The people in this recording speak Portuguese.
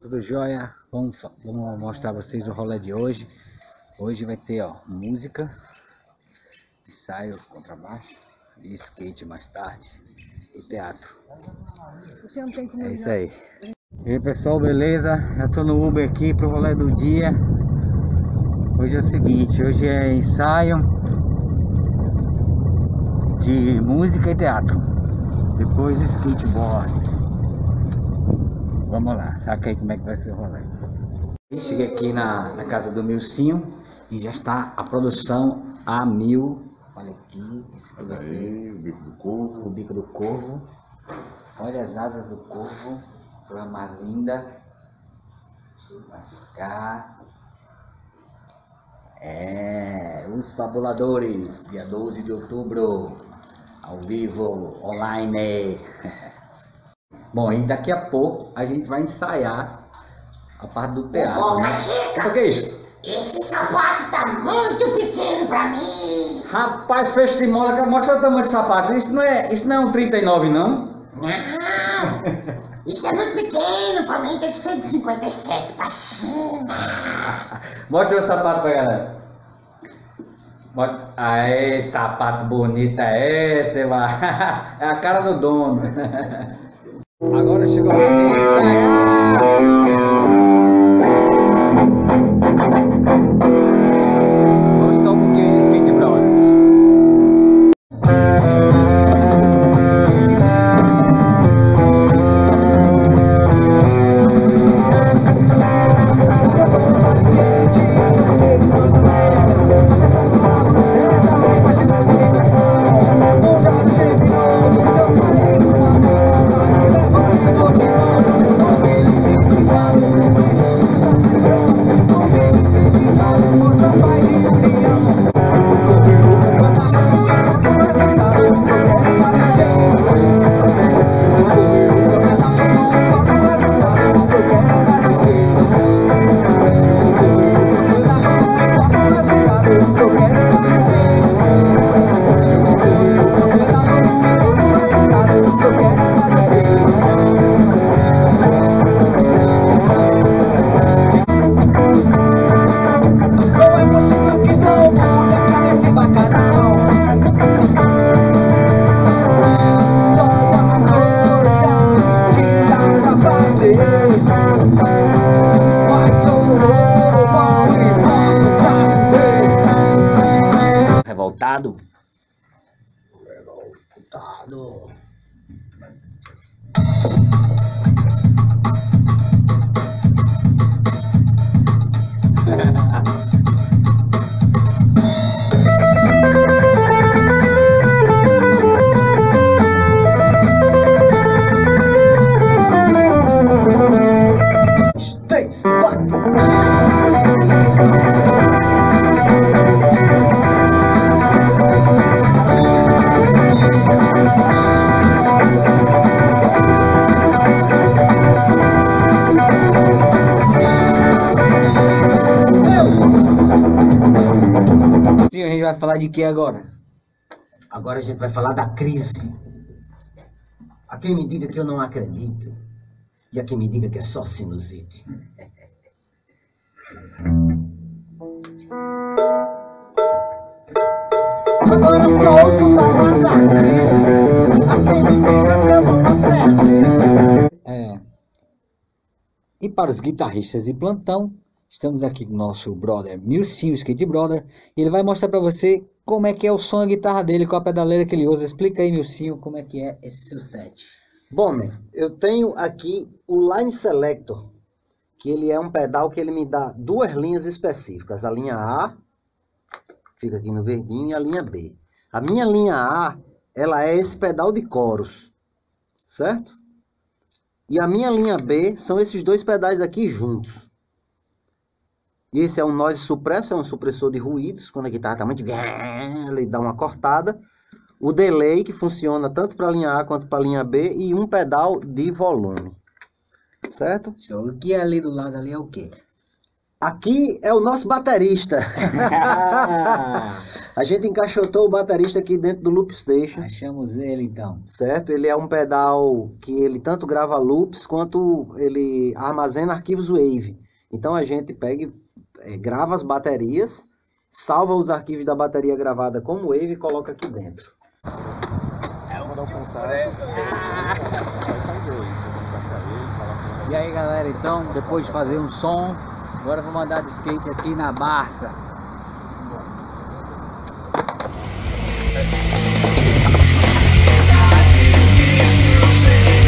Tudo jóia? Vamos, vamos mostrar vocês o rolê de hoje. Hoje vai ter ó, música, ensaio, contrabaixo e skate mais tarde e teatro. É isso aí. E aí pessoal, beleza? Eu tô no Uber aqui pro rolê do dia. Hoje é o seguinte, hoje é ensaio de música e teatro. Depois skateboard. Vamos lá, saca aí como é que vai ser o rolê. Cheguei aqui na, na casa do Milcinho e já está a produção a mil. Olha aqui, esse aqui vai ser Aí, o bico do o corvo. bico do corvo. Olha as asas do corvo, coisa mais linda. Vai ficar. É, os fabuladores, dia 12 de outubro, ao vivo, online. Bom, e daqui a pouco a gente vai ensaiar a parte do teatro. Ô, Né? O que é isso? esse sapato tá muito pequeno pra mim. Rapaz, fecho de mola, mostra o tamanho do sapato. Isso não é, isso não é um 39, não? Não, isso é muito pequeno. Pra mim tem que ser de 57 pra cima. Mostra o sapato pra galera. Aê, sapato bonito é esse, vai. É a cara do dono. Agora chegou a hora de ensaiar. Obrigado. Vai falar de que agora? Agora a gente vai falar da crise. A quem me diga que eu não acredito. E a quem me diga que é só sinusite. Agora só ouço falar da crise. A quem me diga que eu não acredito. É. E para os guitarristas de plantão, estamos aqui com o nosso brother Milcinho Skate Brother. E ele vai mostrar para você como é que é o som da guitarra dele, com a pedaleira que ele usa. Explica aí, Milcinho, como é que é esse seu set. Bom, man, eu tenho aqui o Line Selector, que ele é um pedal que ele me dá duas linhas específicas. A linha A, fica aqui no verdinho, e a linha B. A minha linha A, ela é esse pedal de coros, certo? E a minha linha B são esses dois pedais aqui juntos. E esse é um noise supresso, é um supressor de ruídos. Quando a guitarra está muito... Ele dá uma cortada. O delay, que funciona tanto para a linha A quanto para a linha B. E um pedal de volume. Certo? O que é ali do lado ali é o quê? Aqui é o nosso baterista. a gente encaixotou o baterista aqui dentro do Loop Station. Achamos ele então. Certo? Ele é um pedal que ele tanto grava loops quanto ele armazena arquivos Wave. Então a gente pega, e, é, grava as baterias, salva os arquivos da bateria gravada como Wave e coloca aqui dentro. E aí galera, então depois de fazer um som, agora vou mandar de skate aqui na Barça. ser